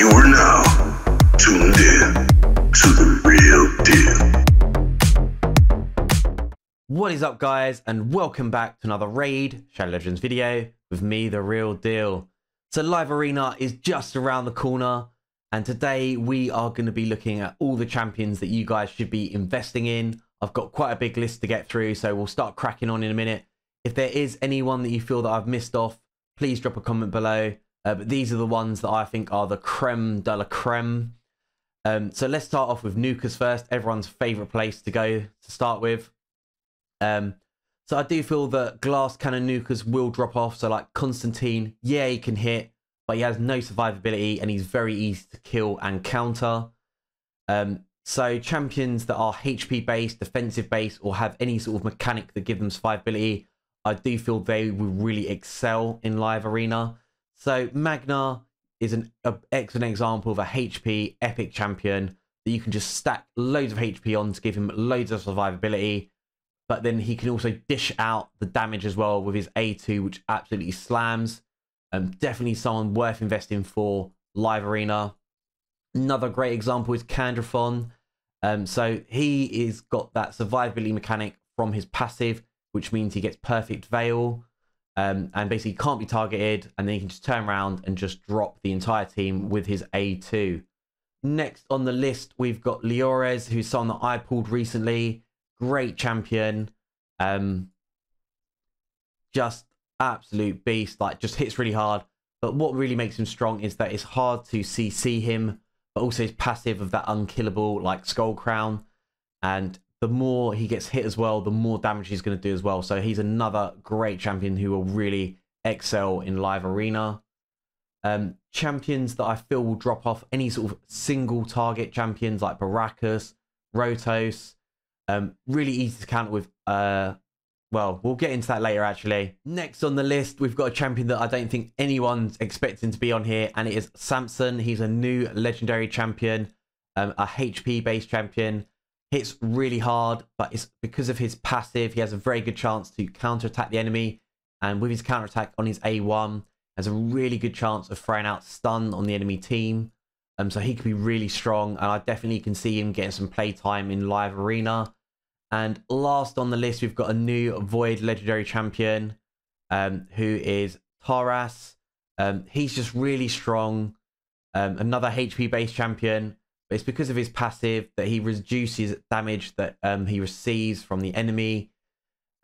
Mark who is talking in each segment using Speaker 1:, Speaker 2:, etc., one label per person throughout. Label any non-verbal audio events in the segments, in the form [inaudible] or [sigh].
Speaker 1: You are now tuned in to the real
Speaker 2: deal. What is up, guys, and welcome back to another Raid Shadow Legends video with me, the real deal. So, Live Arena is just around the corner, and today we are going to be looking at all the champions that you guys should be investing in. I've got quite a big list to get through, so we'll start cracking on in a minute. If there is anyone that you feel that I've missed off, please drop a comment below. Uh, but these are the ones that I think are the creme de la creme. Um, so let's start off with Nukas first, everyone's favourite place to go to start with. Um, so I do feel that Glass Cannon Nukas will drop off. So like Constantine, yeah, he can hit, but he has no survivability and he's very easy to kill and counter. Um, so champions that are HP based, defensive based, or have any sort of mechanic that give them survivability, I do feel they will really excel in live arena. So Magna is an excellent example of a HP epic champion that you can just stack loads of HP on to give him loads of survivability. But then he can also dish out the damage as well with his A2, which absolutely slams. Um, definitely someone worth investing for live arena. Another great example is Candraphon. Um, so he is got that survivability mechanic from his passive, which means he gets perfect veil um, and basically can't be targeted, and then he can just turn around and just drop the entire team with his A2. Next on the list, we've got Leorius, who's someone that I pulled recently. Great champion. Um, just absolute beast, like just hits really hard. But what really makes him strong is that it's hard to CC him, but also his passive of that unkillable, like Skull Crown. And the more he gets hit as well, the more damage he's going to do as well. So he's another great champion who will really excel in live arena. Um, champions that I feel will drop off any sort of single target champions like Barakas, Rotos. Um, really easy to counter with. Uh, well, we'll get into that later actually. Next on the list, we've got a champion that I don't think anyone's expecting to be on here, and it is Samson. He's a new legendary champion, um, a HP based champion hits really hard, but it's because of his passive, he has a very good chance to counter-attack the enemy. And with his counter-attack on his A1, has a really good chance of throwing out stun on the enemy team. Um, so he could be really strong, and I definitely can see him getting some playtime in live arena. And last on the list, we've got a new Void Legendary Champion, um, who is Taras. Um, he's just really strong. Um, another HP-based champion but it's because of his passive that he reduces damage that um, he receives from the enemy.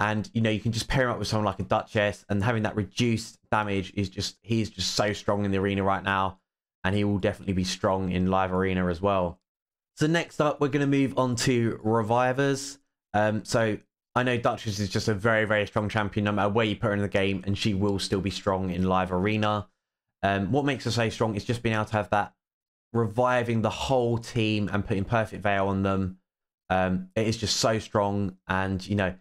Speaker 2: And you know, you can just pair him up with someone like a Duchess, and having that reduced damage is just he's just so strong in the arena right now, and he will definitely be strong in live arena as well. So next up, we're going to move on to revivers. Um, so I know Duchess is just a very very strong champion, no matter where you put her in the game, and she will still be strong in live arena. Um, what makes her so strong is just being able to have that reviving the whole team and putting perfect veil on them. Um, it is just so strong, and you know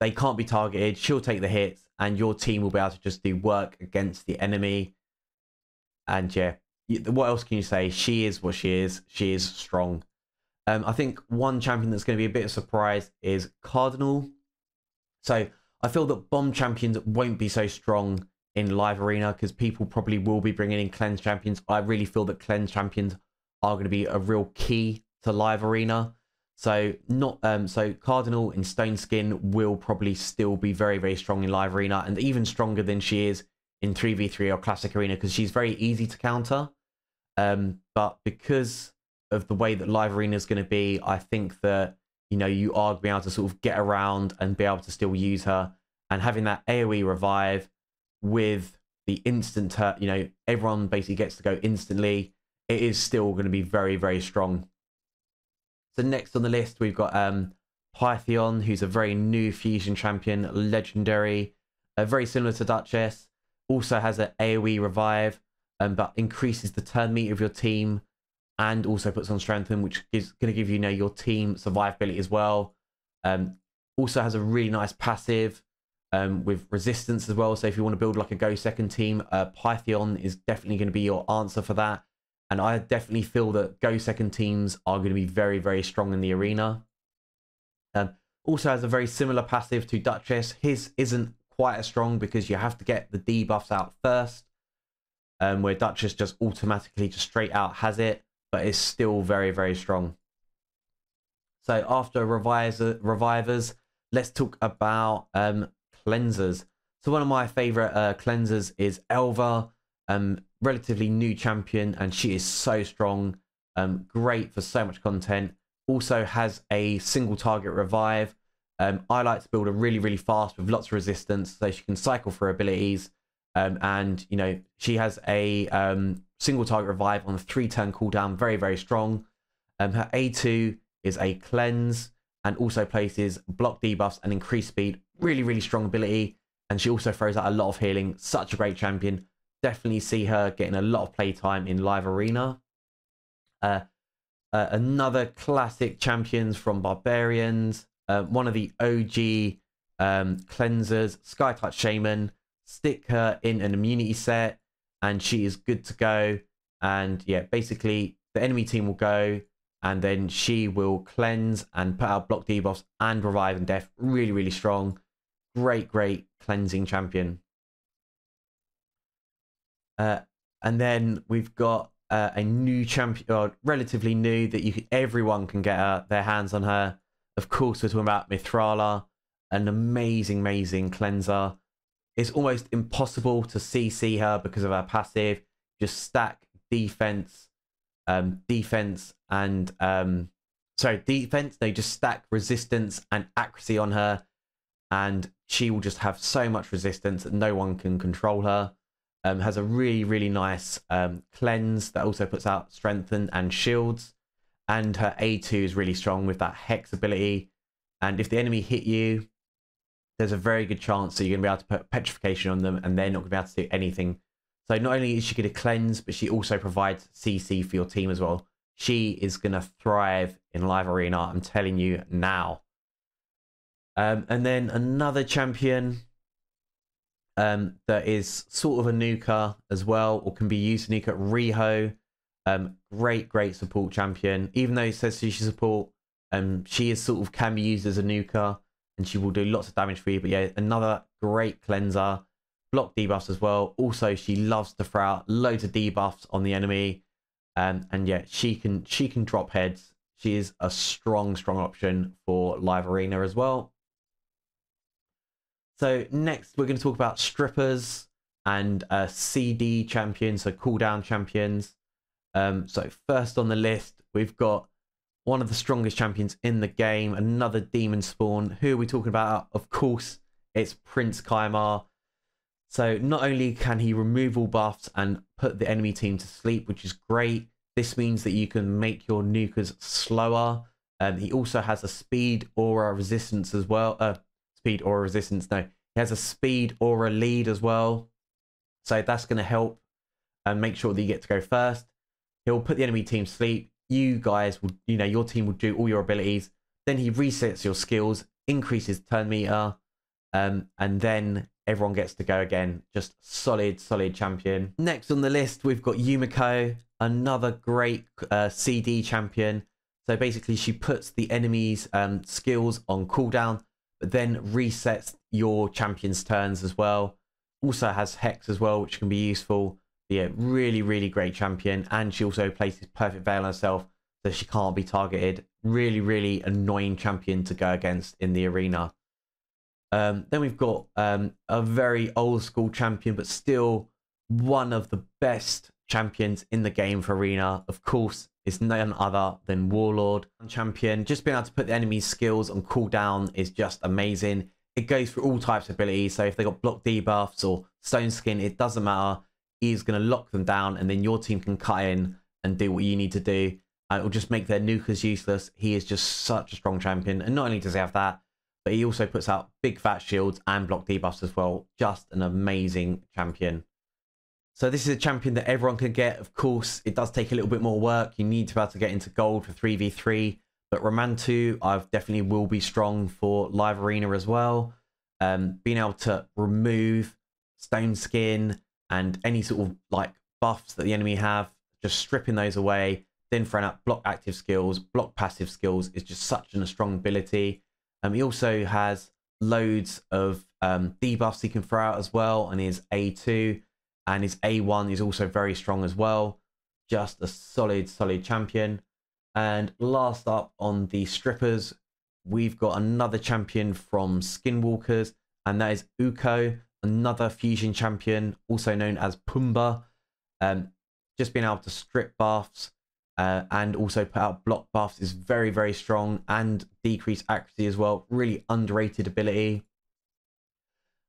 Speaker 2: they can't be targeted. She'll take the hits, and your team will be able to just do work against the enemy. And yeah, what else can you say? She is what she is. She is strong. Um, I think one champion that's going to be a bit of a surprise is Cardinal. So I feel that bomb champions won't be so strong in live arena because people probably will be bringing in cleanse champions. I really feel that cleanse champions are going to be a real key to live arena. So not um so Cardinal in Stone Skin will probably still be very very strong in live arena and even stronger than she is in 3v3 or classic arena because she's very easy to counter. Um but because of the way that live arena is going to be, I think that you know you are going to be able to sort of get around and be able to still use her and having that AoE revive with the instant, turn you know, everyone basically gets to go instantly. It is still going to be very, very strong. So next on the list, we've got um, Pythion, who's a very new fusion champion, legendary, uh, very similar to Duchess. Also has an AoE revive, um, but increases the turn meter of your team, and also puts on strengthen, which is going to give you, you know your team survivability as well. Um, also has a really nice passive um, with resistance as well. So if you want to build like a go second team, uh, Pythion is definitely going to be your answer for that. And I definitely feel that go second teams are going to be very, very strong in the arena. Um, also has a very similar passive to Duchess. His isn't quite as strong because you have to get the debuffs out first. um, where Duchess just automatically just straight out has it, but is still very, very strong. So after reviser, revivers, let's talk about um, cleansers. So one of my favorite uh, cleansers is Elva, um, relatively new champion, and she is so strong. Um, great for so much content. Also has a single target revive. Um, I like to build a really, really fast with lots of resistance, so she can cycle for abilities. Um, and you know she has a um, single target revive on a three turn cooldown, very, very strong. Um, her A2 is a cleanse and also places block debuffs and increased speed. Really, really strong ability. And she also throws out a lot of healing. Such a great champion. Definitely see her getting a lot of playtime in live arena. Uh, uh, another classic champions from Barbarians. Uh, one of the OG um, cleansers, Skytouch Shaman. Stick her in an immunity set, and she is good to go. And yeah, basically, the enemy team will go, and then she will cleanse and put out block debuffs and revive and death. Really, really strong. Great, great cleansing champion. Uh, and then we've got uh, a new champion, or relatively new, that you everyone can get uh, their hands on her. Of course, we're talking about Mithrala, an amazing, amazing cleanser. It's almost impossible to CC her because of her passive. Just stack defense, um, defense, and um, sorry, defense. They just stack resistance and accuracy on her, and she will just have so much resistance that no one can control her. Um, has a really, really nice um, cleanse that also puts out strengthen and shields. And her A2 is really strong with that hex ability. And if the enemy hit you, there's a very good chance that you're going to be able to put petrification on them and they're not going to be able to do anything. So not only is she going to cleanse, but she also provides CC for your team as well. She is going to thrive in live arena. I'm telling you now. Um, and then another champion um, that is sort of a nuker as well, or can be used to nuke at Riho. Um, great, great support champion. Even though it says she support, um, she is sort of can be used as a nuker, and she will do lots of damage for you. But yeah, another great cleanser. Block debuffs as well. Also, she loves to throw out loads of debuffs on the enemy. Um, and yeah, she can she can drop heads. She is a strong, strong option for live arena as well. So next, we're going to talk about strippers and uh, CD champions, so cooldown champions. Um, so first on the list, we've got one of the strongest champions in the game, another demon spawn. Who are we talking about? Of course, it's Prince Kymar. So not only can he remove all buffs and put the enemy team to sleep, which is great. This means that you can make your nukers slower. Um, he also has a speed aura resistance as well. Uh, speed aura resistance. No, he has a speed aura lead as well. So that's going to help and make sure that you get to go first. He'll put the enemy team to sleep. You guys will, you know, your team will do all your abilities. Then he resets your skills, increases turn meter, um, and then everyone gets to go again. Just solid, solid champion. Next on the list, we've got Yumiko, another great uh, CD champion. So basically, she puts the enemy's um, skills on cooldown but then resets your champion's turns as well. Also has Hex as well, which can be useful. Yeah, really, really great champion. And she also places Perfect Veil on herself, so she can't be targeted. Really, really annoying champion to go against in the arena. Um, then we've got um, a very old school champion, but still one of the best champions in the game for arena. Of course, is none other than Warlord champion. Just being able to put the enemy's skills on cooldown is just amazing. It goes for all types of abilities. So if they got block debuffs or stone skin, it doesn't matter. He's going to lock them down and then your team can cut in and do what you need to do. Uh, it will just make their nukers useless. He is just such a strong champion. And not only does he have that, but he also puts out big fat shields and block debuffs as well. Just an amazing champion. So this is a champion that everyone can get. Of course, it does take a little bit more work. You need to be able to get into gold for 3v3. But Ramantu, I definitely will be strong for live arena as well. Um, being able to remove stone skin and any sort of like buffs that the enemy have, just stripping those away, then throwing out block active skills, block passive skills is just such a strong ability. Um, he also has loads of um, debuffs he can throw out as well and his A2 and his A1 is also very strong as well. Just a solid, solid champion. And last up on the strippers, we've got another champion from Skinwalkers, and that is Uko, another fusion champion, also known as Pumba. Um, just being able to strip buffs uh, and also put out block buffs is very, very strong and decrease accuracy as well. Really underrated ability.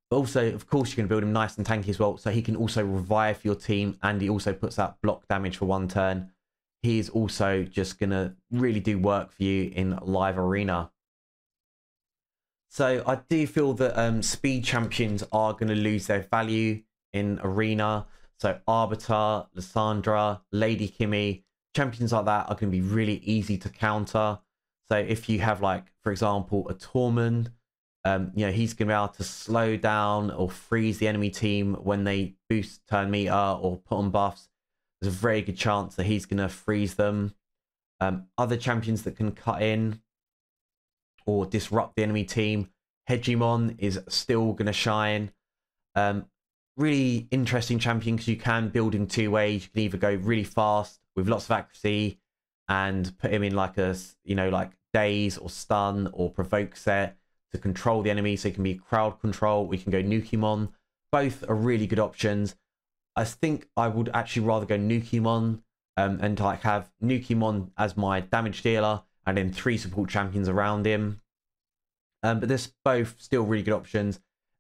Speaker 2: But also, of course, you can build him nice and tanky as well. So he can also revive your team and he also puts out block damage for one turn. He's also just going to really do work for you in live arena. So I do feel that um, speed champions are going to lose their value in arena. So Arbiter, Lyssandra, Lady Kimi, champions like that are going to be really easy to counter. So if you have like, for example, a Tormin, um, you know, he's going to be able to slow down or freeze the enemy team when they boost turn meter or put on buffs. There's a very good chance that he's going to freeze them. Um, other champions that can cut in or disrupt the enemy team. Hegemon is still going to shine. Um, really interesting champion because you can build in two ways. You can either go really fast with lots of accuracy and put him in like a, you know, like daze or stun or provoke set to control the enemy. So it can be crowd control. We can go Nukemon. Both are really good options. I think I would actually rather go Nukemon um, and like have Nukemon as my damage dealer and then three support champions around him. Um, but there's both still really good options.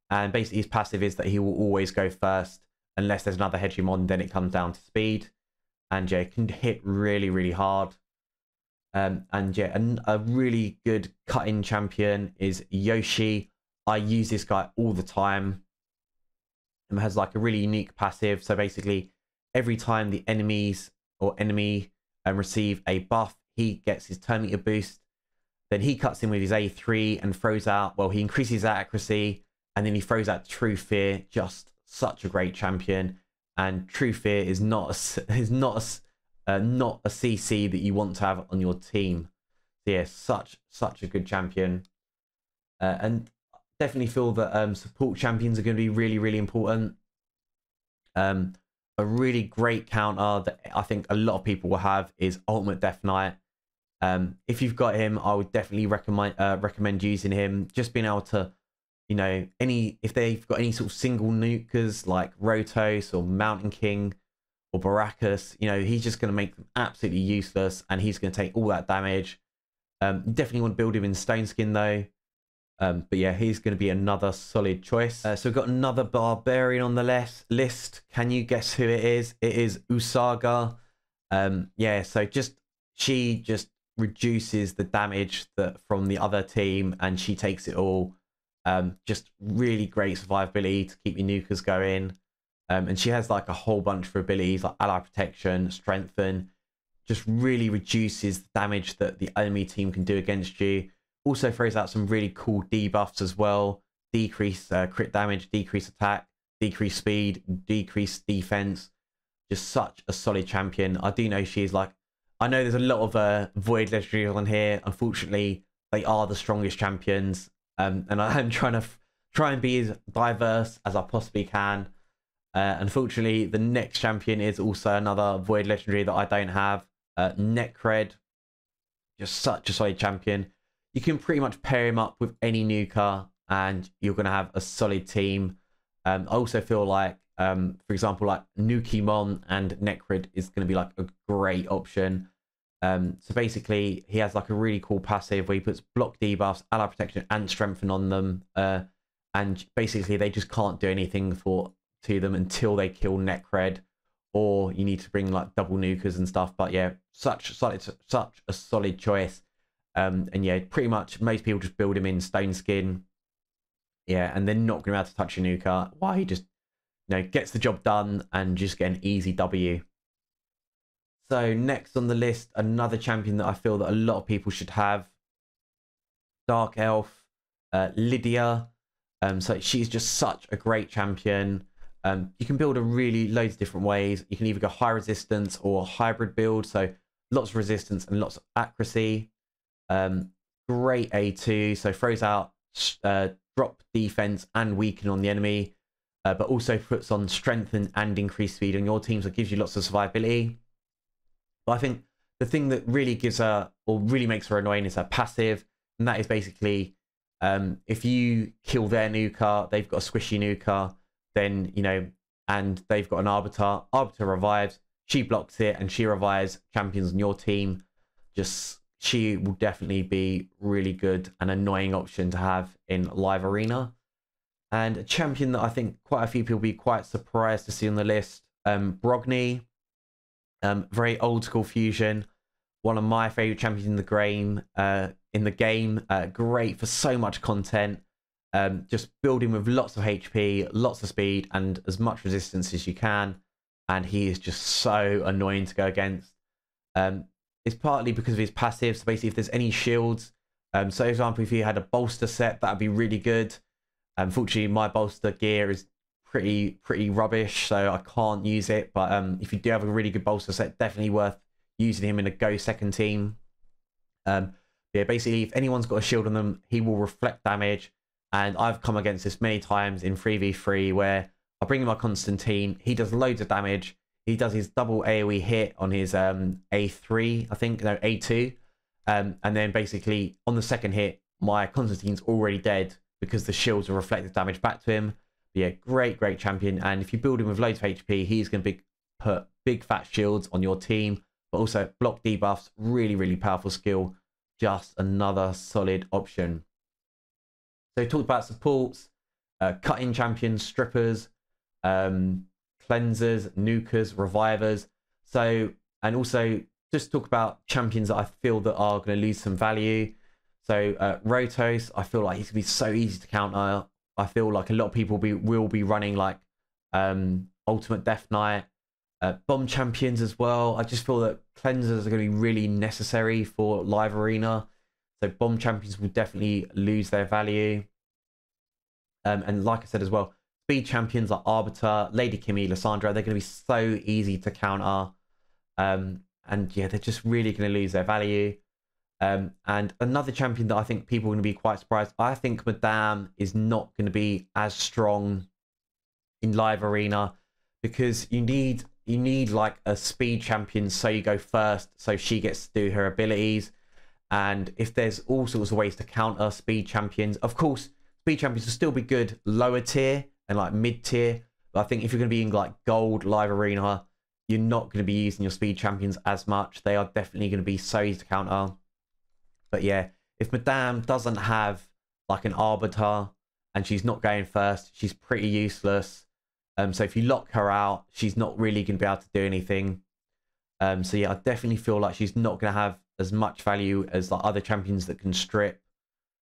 Speaker 2: And basically his passive is that he will always go first unless there's another Hegemon, then it comes down to speed. And yeah, can hit really, really hard. Um, and yeah, a, a really good cut-in champion is Yoshi. I use this guy all the time. And has like a really unique passive. So basically, every time the enemies or enemy um, receive a buff, he gets his turn meter boost. Then he cuts in with his A3 and throws out, well, he increases accuracy and then he throws out True Fear, just such a great champion. And True Fear is not a, is [laughs] not a, uh, not a CC that you want to have on your team. So yeah, such such a good champion, uh, and definitely feel that um, support champions are going to be really really important. Um, a really great counter that I think a lot of people will have is Ultimate Death Knight. Um, if you've got him, I would definitely recommend uh, recommend using him. Just being able to, you know, any if they've got any sort of single nukers like Rotos or Mountain King or Baracus, you know, he's just going to make them absolutely useless, and he's going to take all that damage. Um, definitely want to build him in Stone Skin though. Um, but yeah, he's going to be another solid choice. Uh, so we've got another barbarian on the list. List. Can you guess who it is? It is Ursuga. Um, yeah, so just she just reduces the damage that from the other team, and she takes it all. Um, just really great survivability to keep your nukers going. Um, and she has like a whole bunch of abilities like ally protection, strengthen, just really reduces the damage that the enemy team can do against you. Also throws out some really cool debuffs as well. Decrease uh, crit damage, decrease attack, decrease speed, decrease defense. Just such a solid champion. I do know she's like, I know there's a lot of uh, Void Legendaries on here. Unfortunately, they are the strongest champions. Um, and I am [laughs] trying to try and be as diverse as I possibly can. Uh, unfortunately, the next champion is also another Void Legendary that I don't have. Uh, Nekhret, just such a solid champion. You can pretty much pair him up with any nuker and you're going to have a solid team. Um, I also feel like, um, for example, like Nukemon and Nekhret is going to be like a great option. Um, so basically, he has like a really cool passive where he puts block debuffs, ally protection, and strengthen on them. Uh, and basically, they just can't do anything for to them until they kill Nekhret, or you need to bring like double nukers and stuff. But yeah, such solid, such a solid choice. Um, and yeah, pretty much most people just build him in stone skin. Yeah, and they're not going to be able to touch a nuker. Why he just you know gets the job done and just get an easy W. So next on the list, another champion that I feel that a lot of people should have. Dark Elf, uh, Lydia. Um, so she's just such a great champion. Um, you can build a really loads of different ways. You can either go high resistance or hybrid build. So lots of resistance and lots of accuracy. Um, great A2. So throws out uh, drop defense and weaken on the enemy. uh, but also puts on strength and, and increased speed on your team, so it gives you lots of survivability. But I think the thing that really gives her, or really makes her annoying, is her passive, and that is basically um, if you kill their nuka, they've got a squishy nuka, then you know, and they've got an arbiter. Arbiter revives, she blocks it, and she revives champions on your team. Just she will definitely be really good and annoying option to have in live arena. And a champion that I think quite a few people will be quite surprised to see on the list, um, Brogni. Um, very old school fusion. One of my favorite champions in the game. Uh, in the game, uh, great for so much content. Um, just building with lots of HP, lots of speed, and as much resistance as you can. And he is just so annoying to go against. Um, it's partly because of his passive. So basically, if there's any shields, um, so for example, if you had a bolster set, that'd be really good. Unfortunately, my bolster gear is pretty pretty rubbish, so I can't use it. But um, if you do have a really good bolster set, definitely worth using him in a go second team. Um, yeah, basically, if anyone's got a shield on them, he will reflect damage. And I've come against this many times in 3v3 where I bring in my Constantine, he does loads of damage. He does his double AoE hit on his um, A3, I think, no, A2. Um, and then basically on the second hit, my Constantine's already dead because the shields are reflected damage back to him. Yeah, great, great champion. And if you build him with loads of HP, he's going to be, put big fat shields on your team, but also block debuffs. Really, really powerful skill. Just another solid option. So talked about supports, uh, cutting champions, strippers, um, cleansers, nukers, revivers. So, and also just talk about champions that I feel that are going to lose some value. So uh, Rotos, I feel like he's gonna be so easy to counter. I feel like a lot of people be will be running like um, Ultimate Death Knight, uh, Bomb Champions as well. I just feel that cleansers are going to be really necessary for live arena. So Bomb Champions will definitely lose their value. Um, and like I said as well, speed champions like Arbiter, Lady Kimi, Lyssandra, they're going to be so easy to counter. Um, and yeah, they're just really going to lose their value. Um, and another champion that I think people are going to be quite surprised. I think Madame is not going to be as strong in live arena because you need you need like a speed champion so you go first so she gets to do her abilities. And if there's all sorts of ways to counter speed champions of course speed champions will still be good lower tier and like mid tier. But i think if you're going to be in like gold live arena you're not going to be using your speed champions as much. They are definitely going to be so easy to counter but yeah, if Madame doesn't have like an arbiter and she's not going first, she's pretty useless. Um, so if you lock her out, she's not really going to be able to do anything. Um, so yeah, I definitely feel like she's not going to have as much value as like other champions that can strip.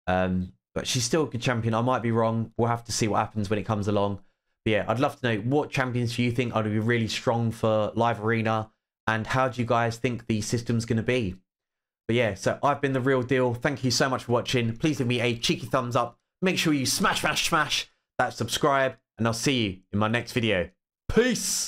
Speaker 2: Um, but she's still a good champion. I might be wrong. We'll have to see what happens when it comes along. But yeah, I'd love to know what champions do you think are going to be really strong for live arena, and how do you guys think the system's going to be? But yeah, so I've been the real deal. Thank you so much for watching. Please give me a cheeky thumbs up. Make sure you smash, smash, smash that subscribe, and I'll see you in my next video. Peace!